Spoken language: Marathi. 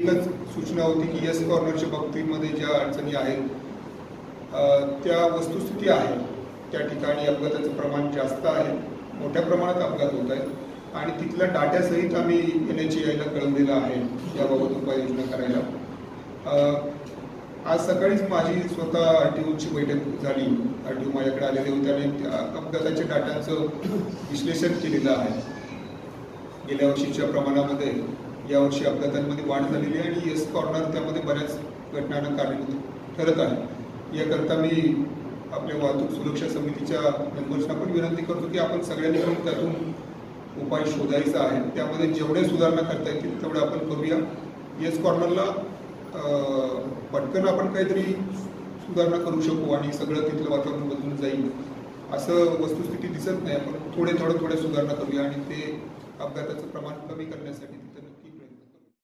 एकच सूचना होती की यस कॉर्नरच्या बाबतीमध्ये ज्या अडचणी आहेत त्या वस्तुस्थिती आहे. त्या ठिकाणी अपघाताचं प्रमाण जास्त आहे. मोठ्या प्रमाणात अपघात होत आहेत. आणि तिथल्या डाट्यासहित आम्ही एन एच आयला कळवलेलं आहे. याबाबत उपाययोजना करायला. आज सकाळीच माझी स्वतः आर टी ओची बैठक झाली. आर टी ओ माझ्याकडे आलेले होते आणि अपघाताच्या डाटाचं विश्लेषण केलेलं आहे. गेल्या वर्षीच्या प्रमाणामध्ये. यावर्षी अपघातांमध्ये वाढ झालेली आहे आणि येस कॉर्नर त्यामध्ये बऱ्याच घटनांना कारणीभूत ठरत आहे. याकरता मी आपल्या वाहतूक सुरक्षा समितीच्या मेंबर्सना पण विनंती करतो की आपण सगळ्यांनी पण त्यातून उपाय शोधायचा आहे. त्यामध्ये जेवढे सुधारणा करता येतील तेवढे आपण करूया. येस कॉर्नरला पटकन आपण काहीतरी सुधारणा करू शकू आणि सगळं तिथलं वातावरण बदलून जाईल असं वस्तुस्थिती दिसत नाही. आपण थोडे थोडे थोडे सुधारणा करूया आणि ते अपघाताचं प्रमाण कमी करण्यासाठी